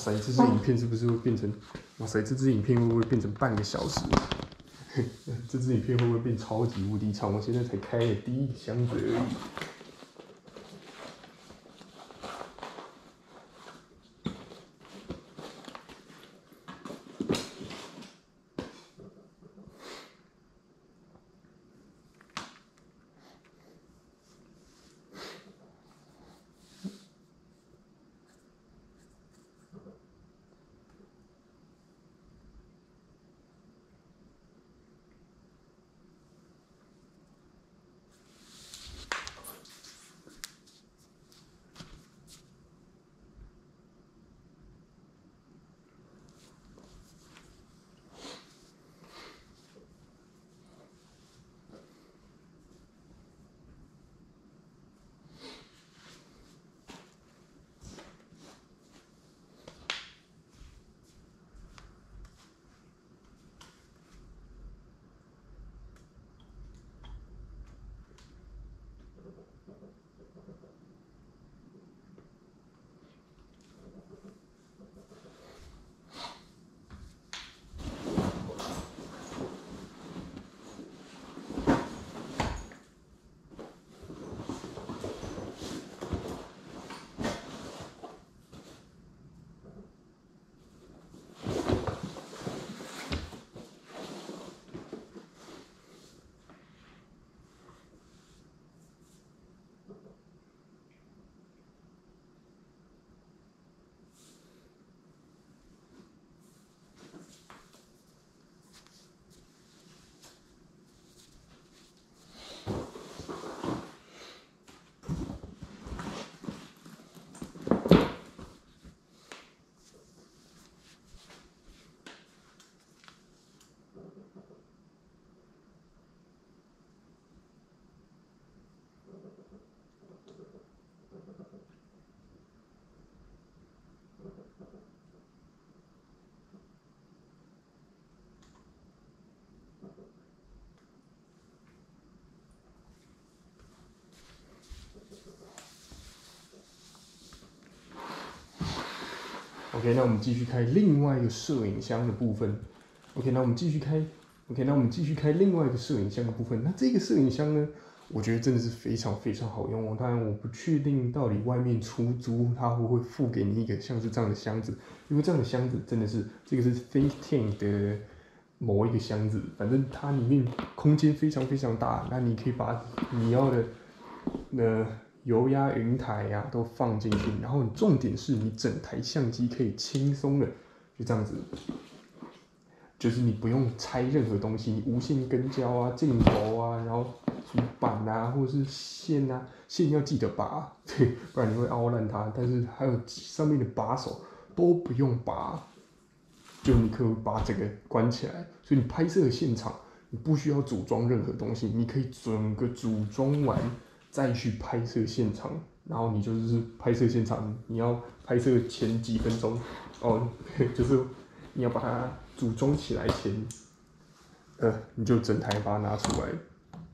塞，这支影片是不是会变成？哇塞，这支影片会不会变成半个小时？这支影片会不会变超级无敌长？我现在才开了第一个箱子而已。OK，那我们继续开另外一个摄影箱的部分。OK，那我们继续开。OK，那我们继续开另外一个摄影箱的部分。那这个摄影箱呢，我觉得真的是非常非常好用哦。当然，我不确定到底外面出租他会不会付给你一个像是这样的箱子，因为这样的箱子真的是这个是 Think Tank 的某一个箱子，反正它里面空间非常非常大，那你可以把你要的那。油压云台呀都放进去，然后重点是你整台相机可以轻松的就这样子，就是你不用拆任何东西，你无线跟焦啊、镜头啊，然后主板啊或者是线啊，线要记得拔，对，不然你会凹烂它。但是还有上面的把手都不用拔，就你可以把这个关起来，所以你拍摄现场你不需要组装任何东西，你可以整个组装完。再去拍摄现场，然后你就是拍摄现场，你要拍摄前几分钟，哦，就是你要把它组装起来前，呃，你就整台把它拿出来，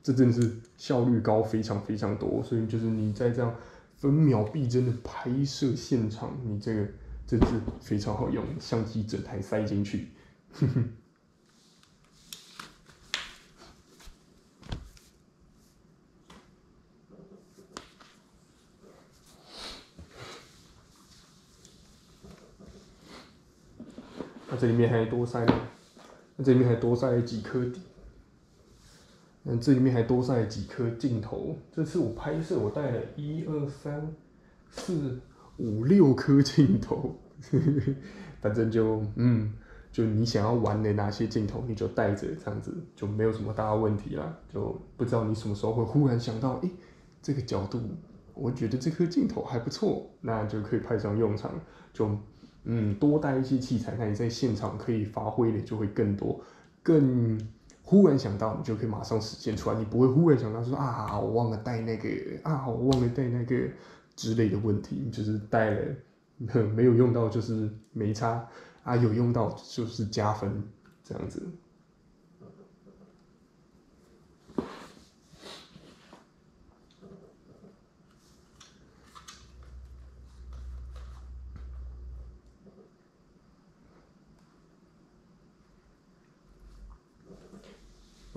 这真的是效率高非常非常多，所以就是你在这样分秒必争的拍摄现场，你这个真是非常好用，相机整台塞进去，哼哼。这里面还多塞了，那这里面还多塞了几颗底，那这里面还多塞了几颗镜头。这次我拍摄，我带了一二三四五六颗镜头，反正就嗯，就你想要玩的哪些镜头，你就带着，这样子就没有什么大问题啦。就不知道你什么时候会忽然想到，哎，这个角度，我觉得这颗镜头还不错，那就可以派上用场，就。嗯，多带一些器材，那你在现场可以发挥的就会更多，更忽然想到，你就可以马上实现出来。你不会忽然想到说啊，我忘了带那个啊，我忘了带那个之类的问题，就是带了没有用到就是没差啊，有用到就是加分这样子。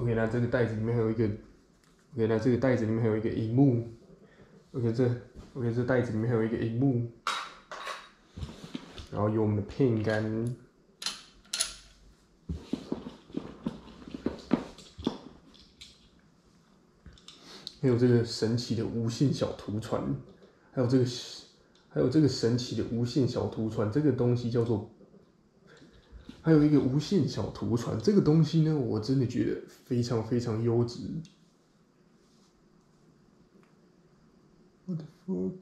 OK，那这个袋子里面还有一个，OK，那这个袋子里面还有一个荧幕，OK，这 OK 这袋子里面还有一个荧幕，然后有我们的片杆。还有这个神奇的无线小图传，还有这个，还有这个神奇的无线小图传，这个东西叫做，还有一个无线小图传，这个东西呢，我真的觉得非常非常优质。What the fuck？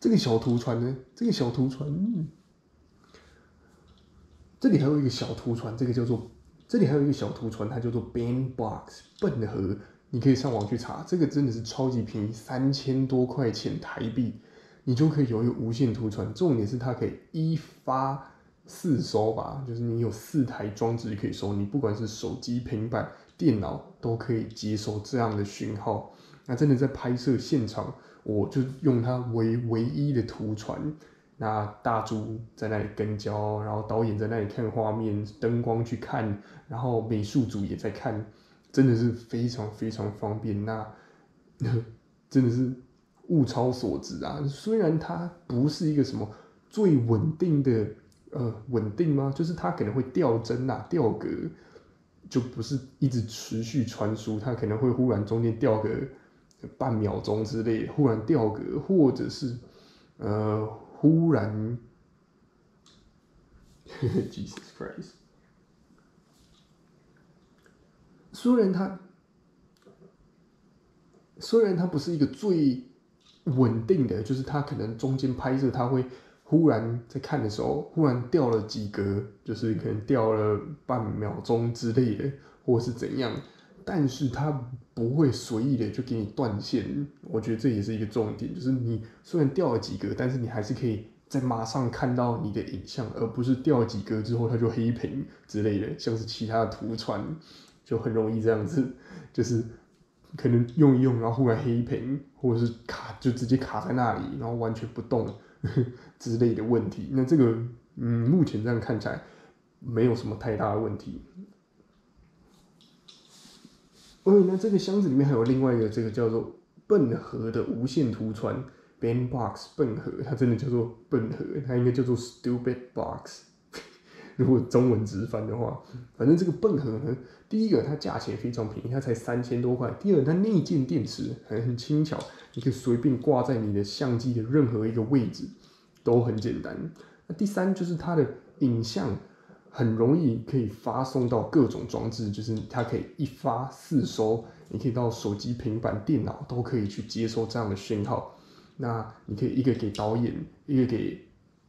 这个小图传呢？这个小图传。这里还有一个小图传，这个叫做，这里还有一个小图传，它叫做 Band Box 笨盒，你可以上网去查，这个真的是超级便宜，三千多块钱台币，你就可以有一个无线图传，重点是它可以一发四收吧，就是你有四台装置可以收，你不管是手机、平板、电脑都可以接收这样的讯号，那真的在拍摄现场，我就用它为唯一的图传。那大猪在那里跟焦，然后导演在那里看画面，灯光去看，然后美术组也在看，真的是非常非常方便。那 真的是物超所值啊！虽然它不是一个什么最稳定的，呃，稳定吗？就是它可能会掉帧啊，掉格，就不是一直持续传输，它可能会忽然中间掉个半秒钟之类，忽然掉格，或者是呃。忽然，Jesus Christ！虽然它虽然它不是一个最稳定的，就是它可能中间拍摄，它会忽然在看的时候忽然掉了几格，就是可能掉了半秒钟之类的，或是怎样，但是它不会随意的就给你断线。我觉得这也是一个重点，就是你虽然掉了几格，但是你还是可以。在马上看到你的影像，而不是掉几格之后它就黑屏之类的，像是其他的图传就很容易这样子，就是可能用一用，然后忽然黑屏，或者是卡就直接卡在那里，然后完全不动 之类的问题。那这个嗯，目前这样看起来没有什么太大的问题。哦，那这个箱子里面还有另外一个这个叫做笨盒的无线图传。Ben Box 笨盒，它真的叫做笨盒，它应该叫做 Stupid Box。如果中文直翻的话，反正这个笨盒呢，第一个它价钱非常便宜，它才三千多块；第二，它内建电池还很轻巧，你可以随便挂在你的相机的任何一个位置，都很简单。那第三就是它的影像很容易可以发送到各种装置，就是它可以一发四收，你可以到手机、平板、电脑都可以去接收这样的讯号。那你可以一个给导演，一个给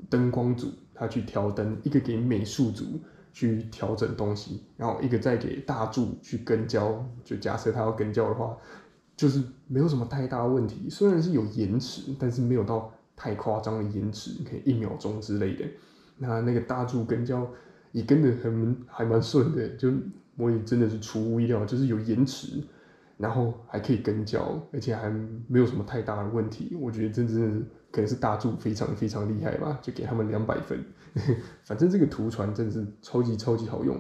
灯光组，他去调灯；一个给美术组去调整东西，然后一个再给大柱去跟焦。就假设他要跟焦的话，就是没有什么太大问题。虽然是有延迟，但是没有到太夸张的延迟，可以一秒钟之类的。那那个大柱跟焦也跟得很还蛮顺的，就我也真的是出乎意料，就是有延迟。然后还可以跟焦，而且还没有什么太大的问题。我觉得真的可能是大柱非常非常厉害吧，就给他们两百分。反正这个图传真的是超级超级好用，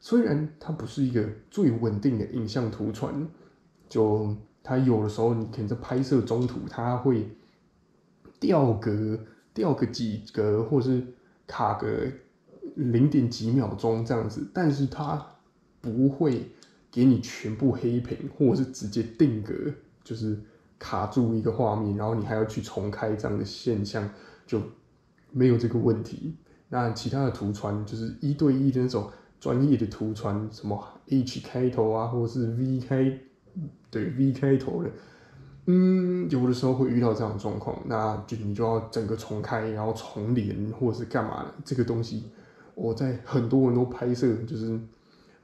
虽然它不是一个最稳定的影像图传，就它有的时候你可能在拍摄中途它会掉格，掉个几格，或是卡个零点几秒钟这样子，但是它不会。给你全部黑屏，或者是直接定格，就是卡住一个画面，然后你还要去重开这样的现象，就没有这个问题。那其他的图传就是一对一的那种专业的图传，什么 H 开头啊，或者是 V 开，对 V 开头的，嗯，有的时候会遇到这样的状况，那就你就要整个重开，然后重连，或者是干嘛的。这个东西我在很多很多拍摄就是。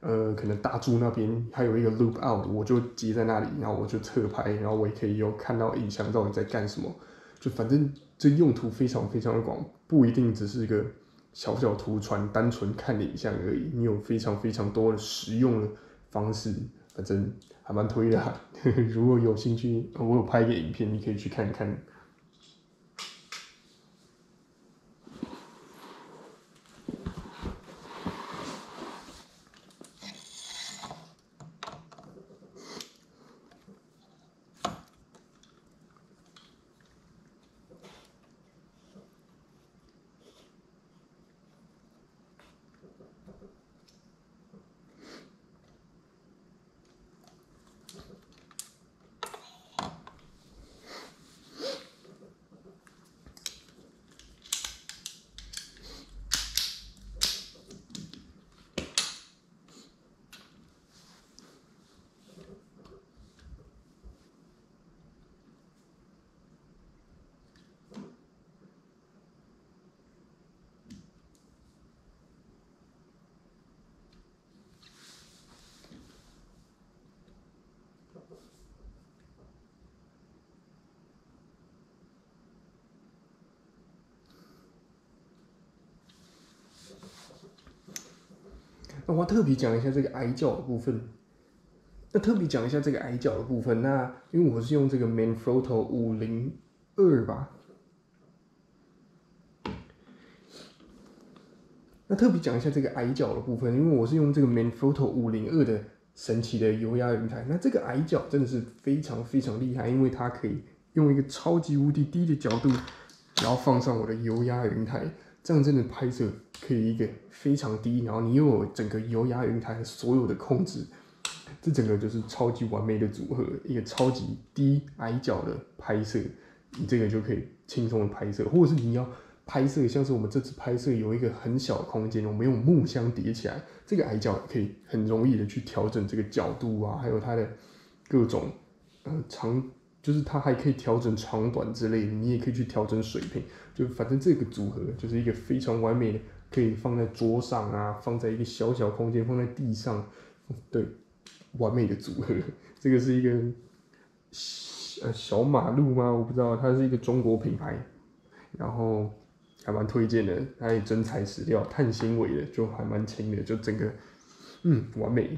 呃，可能大柱那边还有一个 loop out，我就接在那里，然后我就侧拍，然后我也可以有看到影像到底在干什么。就反正这用途非常非常的广，不一定只是一个小小图传，单纯看影像而已。你有非常非常多的实用的方式，反正还蛮推的。如果有兴趣，我有拍一个影片，你可以去看看。那我特别讲一下这个矮脚的部分。那特别讲一下这个矮脚的部分。那因为我是用这个 Manfrotto 五零二吧。那特别讲一下这个矮脚的部分，因为我是用这个 Manfrotto 五零二的神奇的油压云台。那这个矮脚真的是非常非常厉害，因为它可以用一个超级无敌低的角度，然后放上我的油压云台，这样真的拍摄可以一个非常低，然后你又有整个油压云台所有的控制，这整个就是超级完美的组合，一个超级低矮脚的拍摄，你这个就可以轻松的拍摄，或者是你要。拍摄像是我们这次拍摄有一个很小空间，我们用木箱叠起来，这个矮脚可以很容易的去调整这个角度啊，还有它的各种呃长，就是它还可以调整长短之类的，你也可以去调整水平，就反正这个组合就是一个非常完美的，可以放在桌上啊，放在一个小小空间，放在地上，对，完美的组合。这个是一个呃小马路吗？我不知道，它是一个中国品牌，然后。还蛮推荐的，它也真材实料，碳纤维的，就还蛮轻的，就整个，嗯，完美。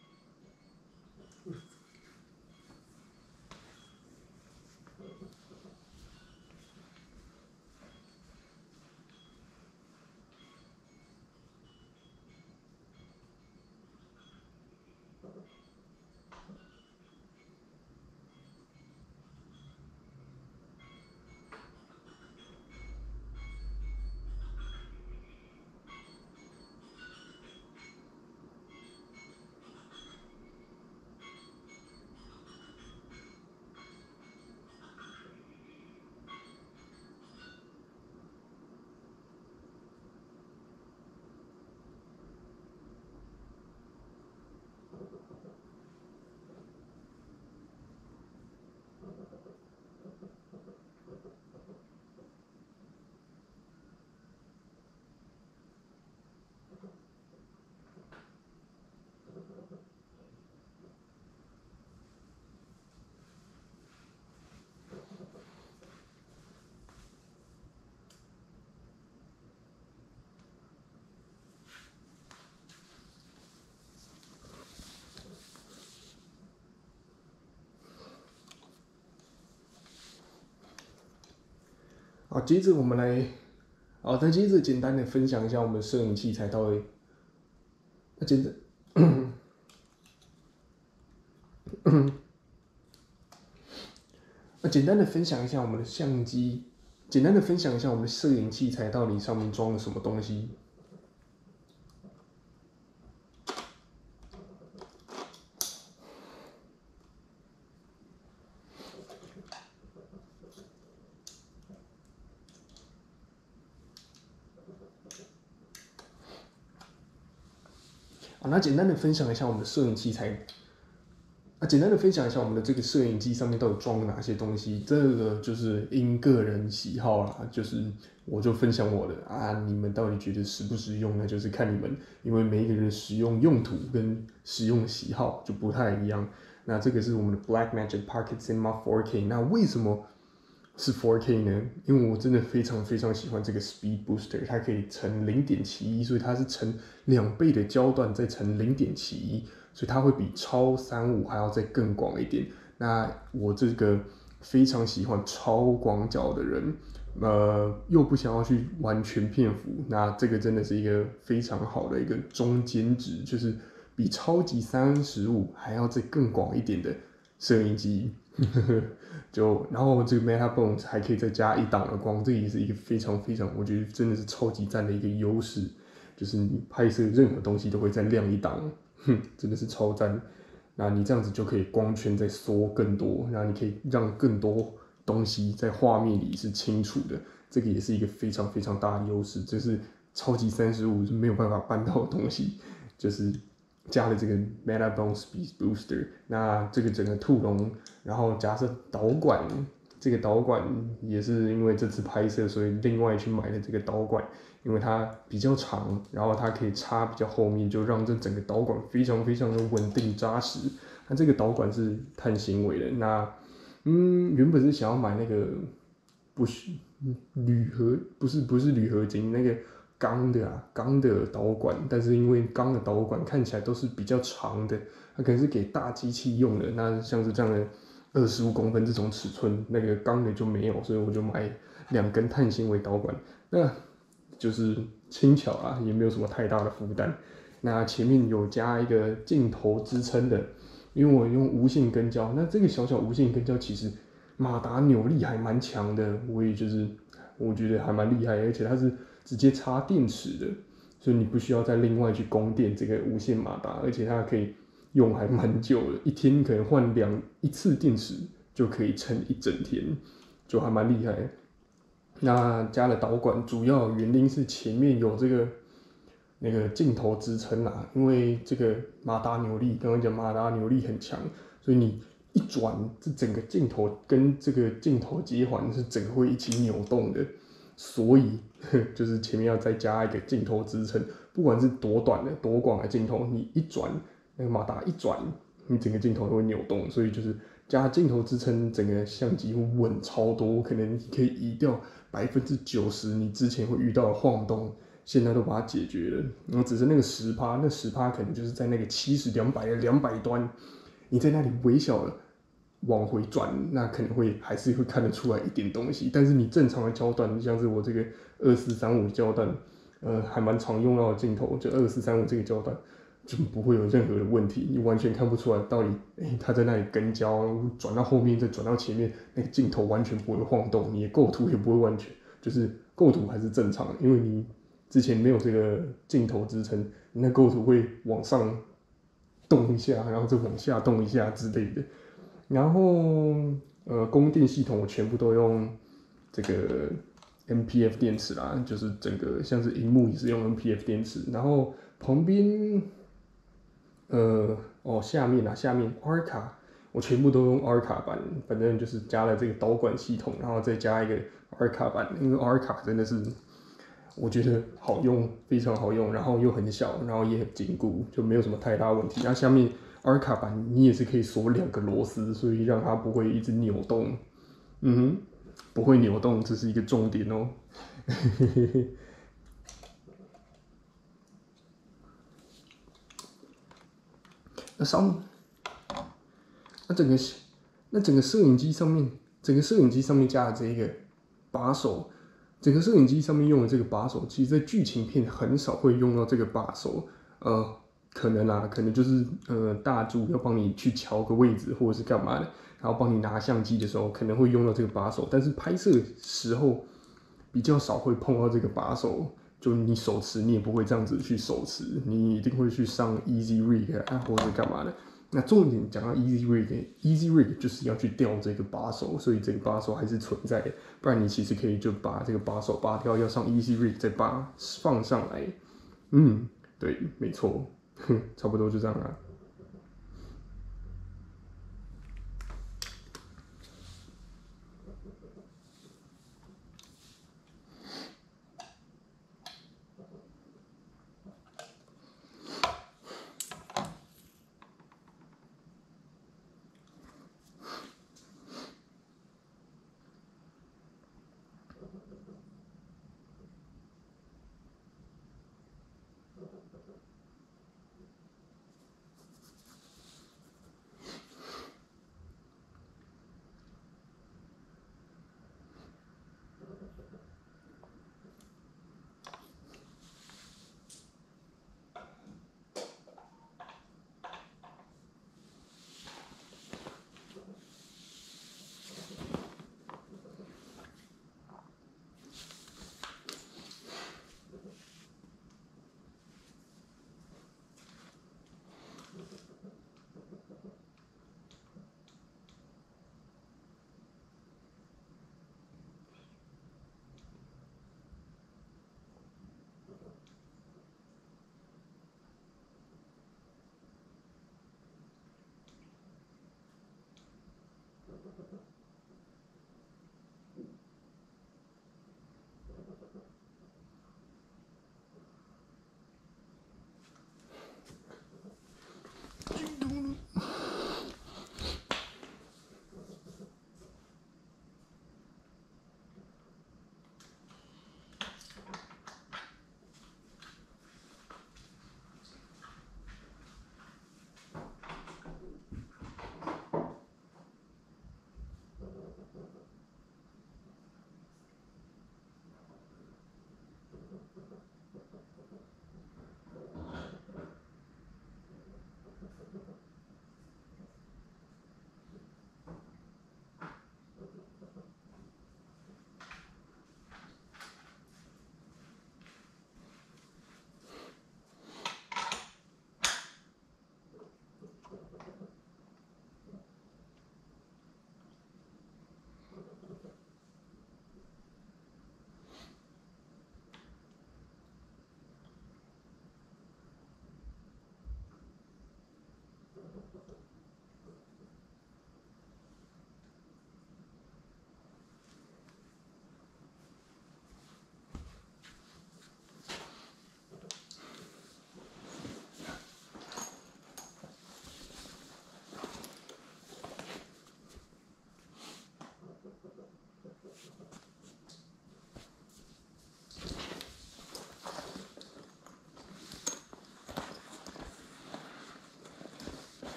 好，接着我们来，啊，再接着简单的分享一下我们摄影器材到底。那接着，那简单的分享一下我们的相机，简单的分享一下我们的摄影器材到底上面装了什么东西。啊，那简单的分享一下我们的摄影器材。那简单的分享一下我们的这个摄影机上面到底装了哪些东西。这个就是因个人喜好啦，就是我就分享我的啊，你们到底觉得实不实用呢？就是看你们，因为每一个人的使用用途跟使用喜好就不太一样。那这个是我们的 Blackmagic Pocket Cinema 4K。那为什么？是 4K 呢，因为我真的非常非常喜欢这个 Speed Booster，它可以乘零点七一，所以它是乘两倍的焦段再乘零点七一，所以它会比超三五还要再更广一点。那我这个非常喜欢超广角的人，呃，又不想要去完全片幅，那这个真的是一个非常好的一个中间值，就是比超级三十五还要再更广一点的摄影机。就然后这个 Meta Bone 还可以再加一档的光，这也是一个非常非常，我觉得真的是超级赞的一个优势，就是你拍摄任何东西都会再亮一档，哼，真的是超赞。那你这样子就可以光圈再缩更多，然后你可以让更多东西在画面里是清楚的，这个也是一个非常非常大的优势，就是超级三十五是没有办法办到的东西，就是加了这个 Meta Bone Speed Booster，那这个整个兔笼。然后假设导管，这个导管也是因为这次拍摄，所以另外去买的这个导管，因为它比较长，然后它可以插比较后面，就让这整个导管非常非常的稳定扎实。那这个导管是碳纤维的，那嗯，原本是想要买那个不是铝合，不是不是铝合金，那个钢的啊，钢的导管，但是因为钢的导管看起来都是比较长的，它可能是给大机器用的，那像是这样的。二十五公分这种尺寸，那个钢的就没有，所以我就买两根碳纤维导管，那就是轻巧啊，也没有什么太大的负担。那前面有加一个镜头支撑的，因为我用无线跟焦，那这个小小无线跟焦其实马达扭力还蛮强的，我也就是我觉得还蛮厉害，而且它是直接插电池的，所以你不需要再另外去供电这个无线马达，而且它可以。用还蛮久的，一天可能换两一次电池就可以撑一整天，就还蛮厉害。那加了导管，主要原因是前面有这个 那个镜头支撑啦，因为这个马达扭力，刚刚讲马达扭力很强，所以你一转，这整个镜头跟这个镜头接环是整个会一起扭动的，所以 就是前面要再加一个镜头支撑，不管是多短的多广的镜头，你一转。那个马达一转，你整个镜头都会扭动，所以就是加镜头支撑，整个相机会稳超多，可能可以移掉百分之九十你之前会遇到的晃动，现在都把它解决了。然后只是那个十趴，那十趴可能就是在那个七十两百的两百端，你在那里微小的往回转，那可能会还是会看得出来一点东西。但是你正常的焦段，像是我这个二四三五焦段，呃，还蛮常用到的镜头，就二四三五这个焦段。就不会有任何的问题，你完全看不出来到底，哎，他在那里跟焦，转到后面再转到前面，那个镜头完全不会晃动，你的构图也不会完全，就是构图还是正常的，因为你之前没有这个镜头支撑，你那构图会往上动一下，然后再往下动一下之类的。然后，呃，供电系统我全部都用这个 M P F 电池啦，就是整个像是荧幕也是用 M P F 电池，然后旁边。呃哦，下面啊，下面 R 卡，我全部都用 R 卡版，反正就是加了这个导管系统，然后再加一个 R 卡版，因为 R 卡真的是我觉得好用，非常好用，然后又很小，然后也很坚固，就没有什么太大问题。那下面 R 卡版你也是可以锁两个螺丝，所以让它不会一直扭动，嗯哼，不会扭动，这是一个重点哦。那上，那整个那整个摄影机上面，整个摄影机上面加的这一个把手，整个摄影机上面用的这个把手，其实在剧情片很少会用到这个把手，呃，可能啊，可能就是呃大柱要帮你去调个位置或者是干嘛的，然后帮你拿相机的时候可能会用到这个把手，但是拍摄时候比较少会碰到这个把手。就你手持，你也不会这样子去手持，你一定会去上 Easy Rig 啊，或者干嘛的。那重点讲到 Easy Rig，Easy Rig 就是要去调这个把手，所以这个把手还是存在的。不然你其实可以就把这个把手拔掉，要上 Easy Rig 再把放上来。嗯，对，没错，哼，差不多就这样了。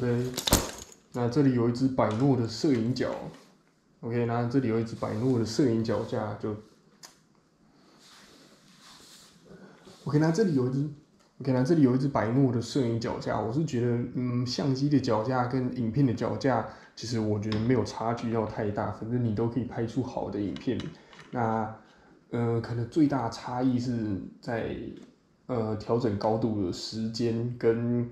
OK，那这里有一只百诺的摄影脚。OK，那这里有一只百诺的摄影脚架，就 OK，那这里有一只 OK，那这里有一只百诺的摄影脚架。我是觉得，嗯，相机的脚架跟影片的脚架，其实我觉得没有差距要太大，反正你都可以拍出好的影片。那，呃，可能最大差异是在呃调整高度的时间跟。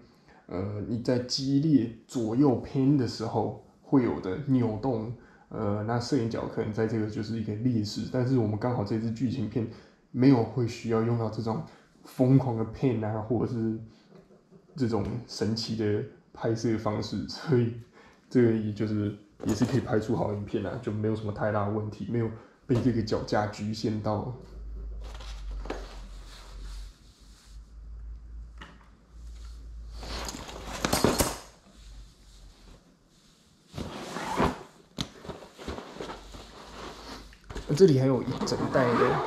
呃，你在激烈左右偏的时候会有的扭动，呃，那摄影角可能在这个就是一个劣势。但是我们刚好这支剧情片没有会需要用到这种疯狂的偏啊，或者是这种神奇的拍摄方式，所以这个也就是也是可以拍出好影片啊，就没有什么太大的问题，没有被这个脚架局限到。这里还有一整袋的，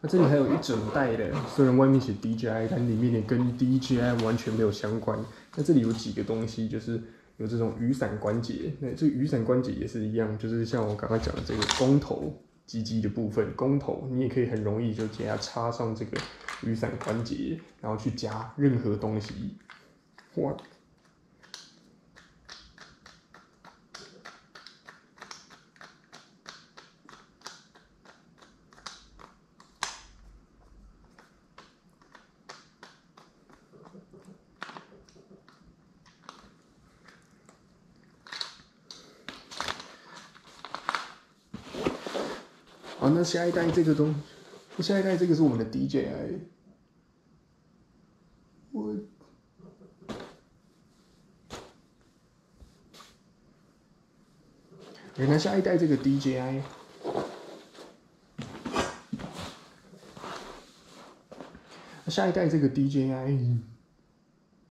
那这里还有一整袋的，虽然外面写 DJI，但里面也跟 DJI 完全没有相关。那这里有几个东西，就是有这种雨伞关节。那这雨伞关节也是一样，就是像我刚刚讲的这个弓头鸡鸡的部分，弓头你也可以很容易就给它插上这个雨伞关节，然后去夹任何东西。哇！好，那下一代这个东，下一代这个是我们的 DJI。我，原来下一代这个 DJI，下一代这个 DJI。